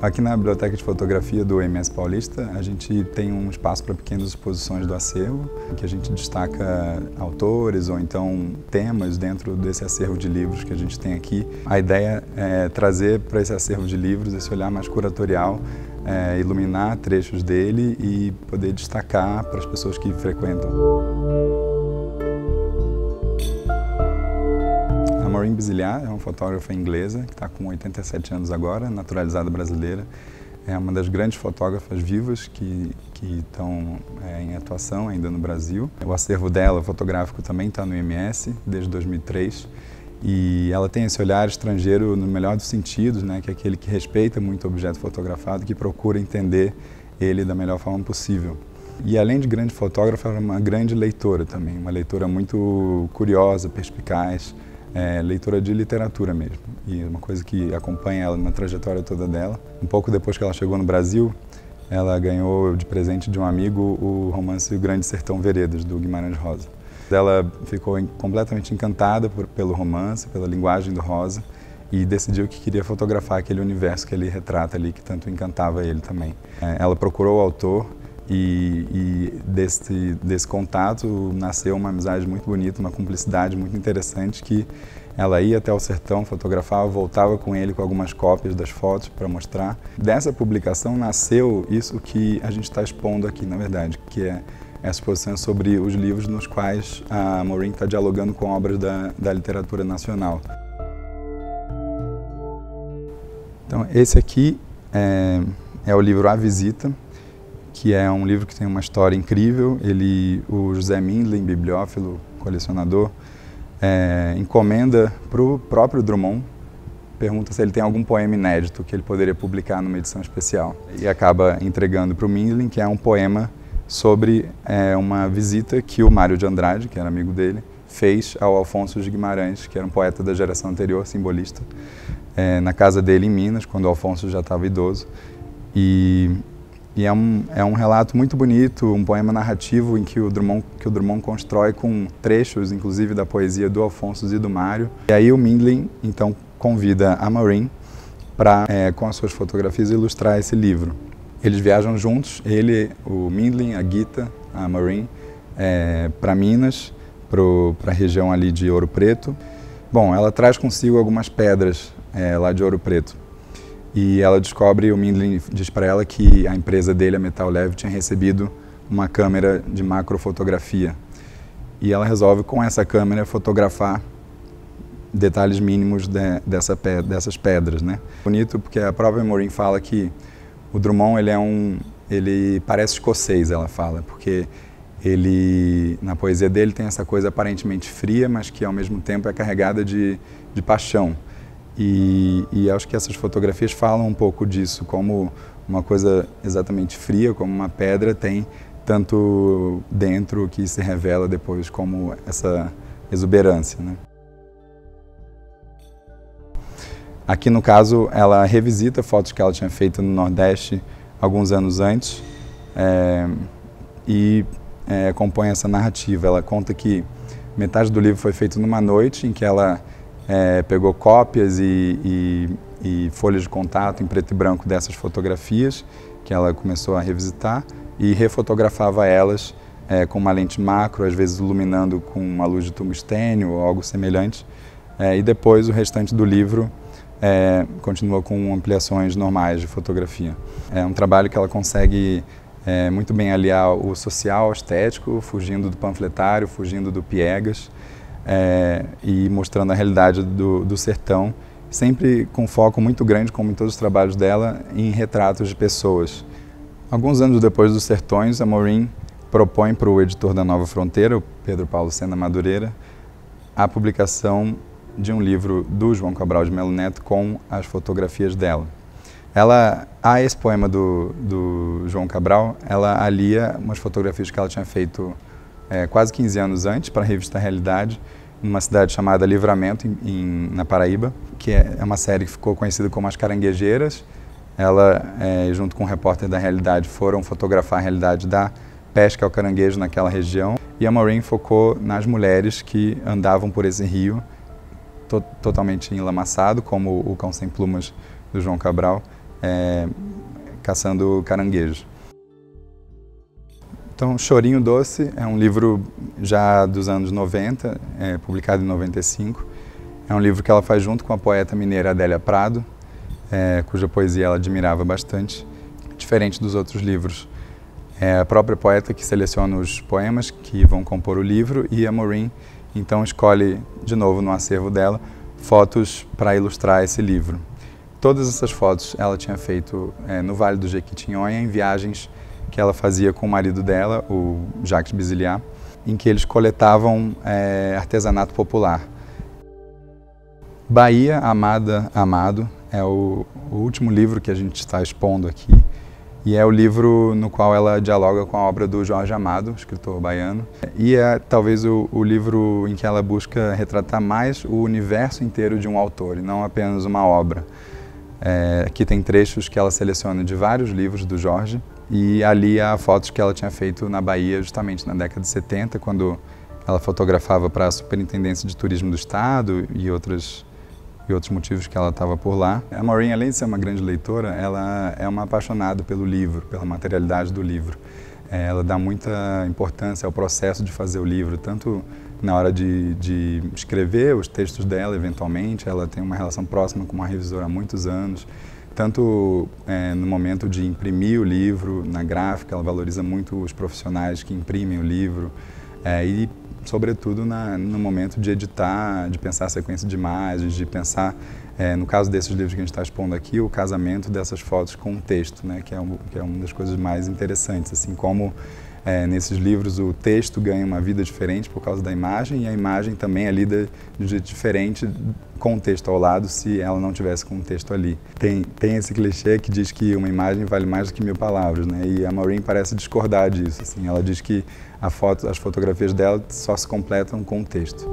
Aqui na Biblioteca de Fotografia do MS Paulista, a gente tem um espaço para pequenas exposições do acervo, que a gente destaca autores ou então temas dentro desse acervo de livros que a gente tem aqui. A ideia é trazer para esse acervo de livros esse olhar mais curatorial, é, iluminar trechos dele e poder destacar para as pessoas que frequentam. Maureen Bizilhar é uma fotógrafa inglesa que está com 87 anos agora, naturalizada brasileira. É uma das grandes fotógrafas vivas que, que estão é, em atuação ainda no Brasil. O acervo dela, fotográfico, também está no IMS desde 2003. E ela tem esse olhar estrangeiro no melhor dos sentidos, né, que é aquele que respeita muito o objeto fotografado, que procura entender ele da melhor forma possível. E além de grande fotógrafa, é uma grande leitora também, uma leitora muito curiosa, perspicaz, é, leitora de literatura mesmo. E uma coisa que acompanha ela na trajetória toda dela. Um pouco depois que ela chegou no Brasil, ela ganhou de presente de um amigo o romance O Grande Sertão Veredas, do Guimarães Rosa. Ela ficou completamente encantada por, pelo romance, pela linguagem do Rosa e decidiu que queria fotografar aquele universo que ele retrata ali, que tanto encantava ele também. É, ela procurou o autor e, e desse, desse contato nasceu uma amizade muito bonita, uma cumplicidade muito interessante que ela ia até o sertão, fotografava, voltava com ele com algumas cópias das fotos para mostrar. Dessa publicação nasceu isso que a gente está expondo aqui, na verdade, que é essa exposição sobre os livros nos quais a Maureen está dialogando com obras da, da literatura nacional. Então, esse aqui é, é o livro A Visita, que é um livro que tem uma história incrível. Ele, o José Mindlin, bibliófilo, colecionador, é, encomenda para o próprio Drummond, pergunta se ele tem algum poema inédito que ele poderia publicar numa edição especial. E acaba entregando para o Mindlin, que é um poema sobre é, uma visita que o Mário de Andrade, que era amigo dele, fez ao Alfonso de Guimarães, que era um poeta da geração anterior, simbolista, é, na casa dele em Minas, quando o Alfonso já estava idoso. E e é um, é um relato muito bonito, um poema narrativo em que o, Drummond, que o Drummond constrói com trechos, inclusive, da poesia do Alfonso e do Mário. E aí o Mindlin, então, convida a Maureen para, é, com as suas fotografias, ilustrar esse livro. Eles viajam juntos, ele, o Mindlin, a Gita, a Maureen, é, para Minas, para a região ali de Ouro Preto. Bom, ela traz consigo algumas pedras é, lá de Ouro Preto. E ela descobre, o Mindlin diz para ela que a empresa dele, a Metal Leve, tinha recebido uma câmera de macrofotografia. E ela resolve, com essa câmera, fotografar detalhes mínimos de, dessa, dessas pedras, né? Bonito porque a própria Maureen fala que o Drummond, ele é um... ele parece escocês, ela fala, porque ele, na poesia dele, tem essa coisa aparentemente fria, mas que ao mesmo tempo é carregada de, de paixão. E, e, acho que essas fotografias falam um pouco disso, como uma coisa exatamente fria, como uma pedra, tem tanto dentro que se revela depois como essa exuberância. Né? Aqui no caso, ela revisita fotos que ela tinha feito no Nordeste alguns anos antes é, e é, compõe essa narrativa. Ela conta que metade do livro foi feito numa noite em que ela é, pegou cópias e, e, e, folhas de contato em preto e branco dessas fotografias que ela começou a revisitar e refotografava elas é, com uma lente macro, às vezes iluminando com uma luz de tungstênio ou algo semelhante. É, e depois o restante do livro é, continua com ampliações normais de fotografia. É um trabalho que ela consegue é, muito bem aliar o social ao estético, fugindo do panfletário, fugindo do piegas é, e mostrando a realidade do, do sertão, sempre com foco muito grande, como em todos os trabalhos dela, em retratos de pessoas. Alguns anos depois dos Sertões, a Maureen propõe para o editor da Nova Fronteira, o Pedro Paulo Sena Madureira, a publicação de um livro do João Cabral de Melo Neto com as fotografias dela. Ela, a esse poema do, do João Cabral, ela alia umas fotografias que ela tinha feito é, quase 15 anos antes, para a revista Realidade, numa cidade chamada Livramento, em, em, na Paraíba, que é, é uma série que ficou conhecida como As Caranguejeiras. Ela, é, junto com o repórter da Realidade, foram fotografar a realidade da pesca ao caranguejo naquela região. E a Maureen focou nas mulheres que andavam por esse rio, to totalmente enlamaçado, como o Cão Sem Plumas do João Cabral, é, caçando caranguejos. Então, Chorinho Doce é um livro já dos anos 90, é, publicado em 95. É um livro que ela faz junto com a poeta mineira Adélia Prado, é, cuja poesia ela admirava bastante, diferente dos outros livros. É a própria poeta que seleciona os poemas que vão compor o livro e a Maureen então escolhe de novo no acervo dela fotos para ilustrar esse livro. Todas essas fotos ela tinha feito é, no Vale do Jequitinhonha em viagens que ela fazia com o marido dela, o Jacques Biziliat, em que eles coletavam é, artesanato popular. Bahia, Amada, Amado, é o, o, último livro que a gente está expondo aqui e é o livro no qual ela dialoga com a obra do Jorge Amado, escritor baiano. E é talvez o, o livro em que ela busca retratar mais o universo inteiro de um autor e não apenas uma obra. É, aqui tem trechos que ela seleciona de vários livros do Jorge e ali há fotos que ela tinha feito na Bahia justamente na década de 70, quando ela fotografava para a Superintendência de Turismo do Estado e outras e outros motivos que ela estava por lá. A Maureen, além de ser uma grande leitora, ela é uma apaixonada pelo livro, pela materialidade do livro. É, ela dá muita importância ao processo de fazer o livro, tanto na hora de, de escrever os textos dela, eventualmente, ela tem uma relação próxima com uma revisora há muitos anos, tanto é, no momento de imprimir o livro, na gráfica, ela valoriza muito os profissionais que imprimem o livro, é, e sobretudo na, no momento de editar, de pensar a sequência de imagens, de pensar, é, no caso desses livros que a gente está expondo aqui, o casamento dessas fotos com o texto, né, que, é um, que é uma das coisas mais interessantes, assim como é, nesses livros o texto ganha uma vida diferente por causa da imagem e a imagem também é lida de um jeito diferente com o texto ao lado se ela não tivesse com o texto ali. Tem, tem esse clichê que diz que uma imagem vale mais do que mil palavras, né? E a Maureen parece discordar disso. Assim, ela diz que foto, as fotografias dela só se completam com o texto.